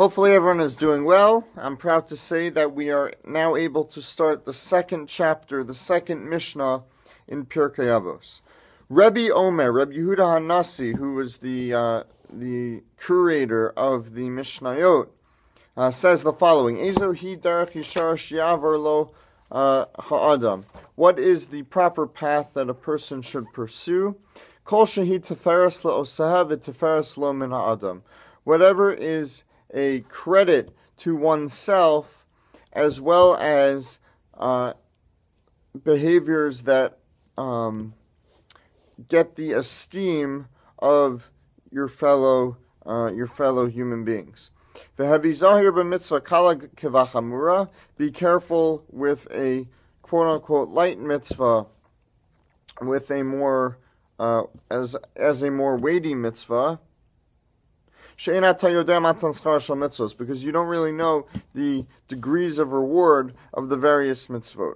Hopefully, everyone is doing well. I'm proud to say that we are now able to start the second chapter, the second Mishnah in Pirkei Avos. Rebbe Omer, Rebbe Yehuda Hanasi, who was the uh, the curator of the Mishnayot, uh, says the following: lo uh, ha'adam. What is the proper path that a person should pursue? Kol shehi teferes le'osaha v'teferes lo min ha'adam. Whatever is a credit to oneself as well as uh, behaviors that um, get the esteem of your fellow uh, your fellow human beings. Be careful with a quote unquote light mitzvah, with a more uh, as as a more weighty mitzvah because you don't really know the degrees of reward of the various mitzvot.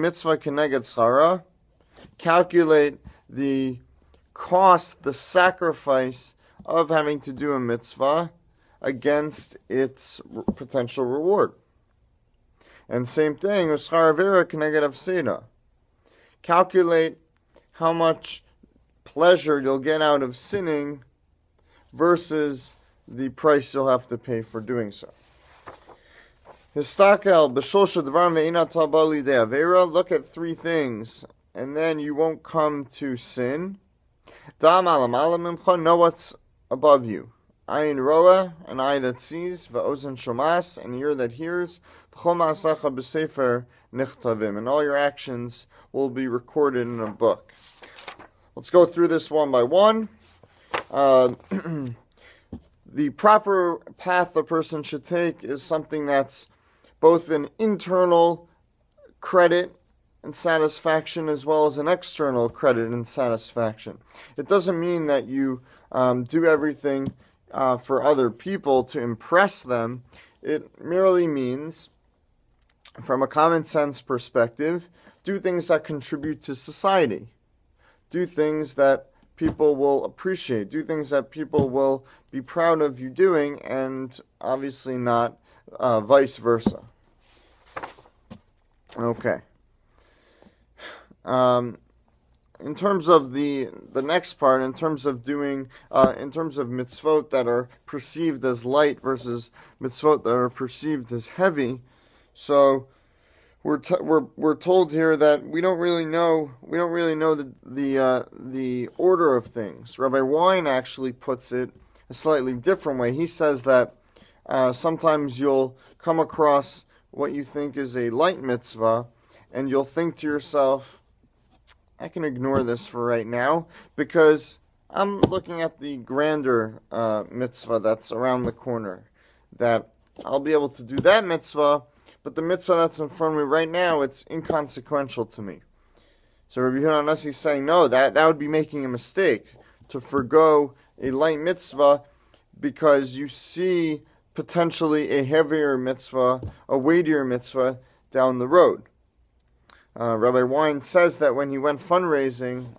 mitzvah Calculate the cost, the sacrifice of having to do a mitzvah against its potential reward. And same thing, calculate how much pleasure you'll get out of sinning versus the price you'll have to pay for doing so. Look at three things, and then you won't come to sin. Know what's above you. Ayin roa, an eye that sees, va'ozen shomas, an ear that hears. Nichtavim, and all your actions will be recorded in a book. Let's go through this one by one. Uh, the proper path a person should take is something that's both an internal credit and satisfaction as well as an external credit and satisfaction. It doesn't mean that you um, do everything uh, for other people to impress them. It merely means, from a common sense perspective, do things that contribute to society. Do things that people will appreciate, do things that people will be proud of you doing, and obviously not uh, vice versa. Okay. Um, in terms of the the next part, in terms of doing, uh, in terms of mitzvot that are perceived as light versus mitzvot that are perceived as heavy, so we're t- we're we're told here that we don't really know we don't really know the the uh, the order of things. Rabbi Wein actually puts it a slightly different way. He says that uh, sometimes you'll come across what you think is a light mitzvah, and you'll think to yourself, "I can ignore this for right now because I'm looking at the grander uh, mitzvah that's around the corner. That I'll be able to do that mitzvah." But the mitzvah that's in front of me right now, it's inconsequential to me. So Rabbi Yehuda is saying, no, that, that would be making a mistake to forego a light mitzvah because you see potentially a heavier mitzvah, a weightier mitzvah down the road. Uh, Rabbi Wein says that when he went fundraising,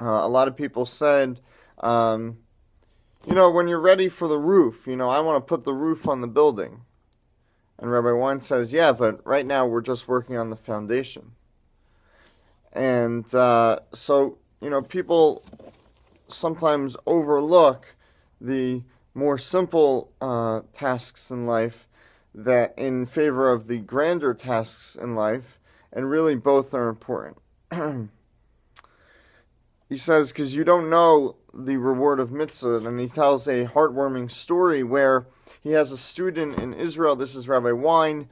uh, a lot of people said, um, you know, when you're ready for the roof, you know, I want to put the roof on the building. And Rabbi Wein says, yeah, but right now we're just working on the foundation. And uh, so, you know, people sometimes overlook the more simple uh, tasks in life that in favor of the grander tasks in life, and really both are important. he says, because you don't know the reward of mitzvah, and he tells a heartwarming story where he has a student in Israel. This is Rabbi Wein,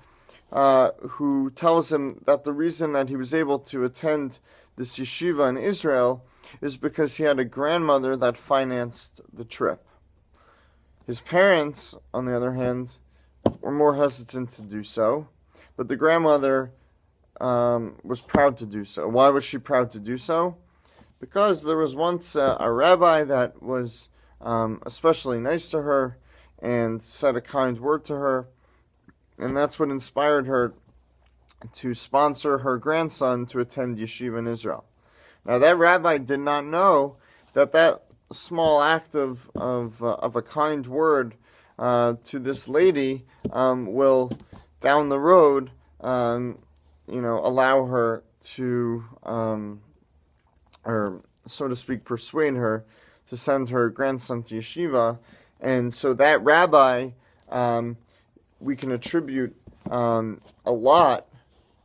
uh, who tells him that the reason that he was able to attend this yeshiva in Israel is because he had a grandmother that financed the trip. His parents, on the other hand, were more hesitant to do so, but the grandmother um, was proud to do so. Why was she proud to do so? Because there was once a, a rabbi that was um, especially nice to her and said a kind word to her. And that's what inspired her to sponsor her grandson to attend yeshiva in Israel. Now, that rabbi did not know that that small act of of uh, of a kind word uh, to this lady um, will down the road, um, you know, allow her to, um, or so to speak, persuade her to send her grandson to yeshiva, and so that rabbi, um, we can attribute um, a lot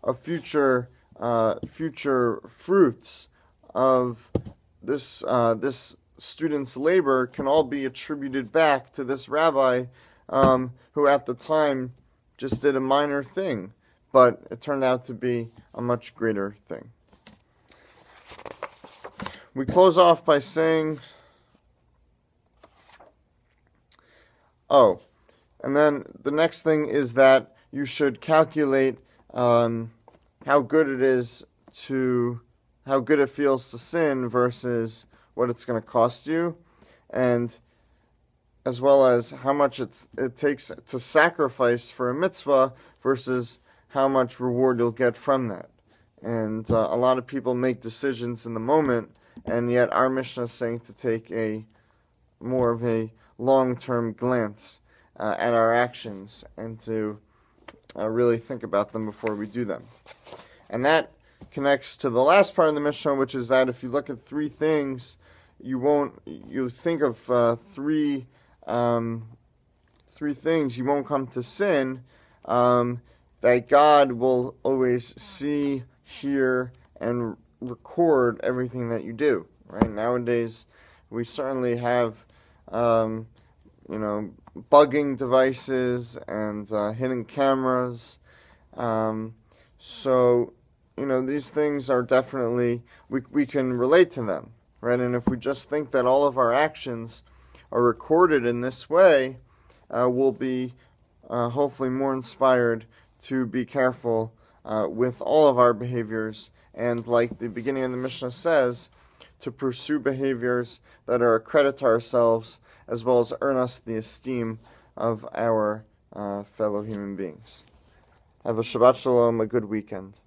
of future uh, future fruits of this uh, this student's labor can all be attributed back to this rabbi um, who at the time just did a minor thing, but it turned out to be a much greater thing. We close off by saying, oh, and then the next thing is that you should calculate um, how good it is to, how good it feels to sin versus what it's going to cost you, and as well as how much it's, it takes to sacrifice for a mitzvah versus how much reward you'll get from that. And uh, a lot of people make decisions in the moment, and yet our Mishnah is saying to take a more of a long term glance uh, at our actions and to uh, really think about them before we do them. And that connects to the last part of the Mishnah, which is that if you look at three things you won't you think of uh, three um, three things you won't come to sin um, that God will always see, hear, and record everything that you do. Right nowadays, we certainly have um, you know bugging devices and uh, hidden cameras. Um, so you know these things are definitely we we can relate to them right? And if we just think that all of our actions are recorded in this way, uh, we'll be uh, hopefully more inspired to be careful uh, with all of our behaviors. And like the beginning of the Mishnah says, to pursue behaviors that are a credit to ourselves as well as earn us the esteem of our uh, fellow human beings. Have a Shabbat Shalom, a good weekend.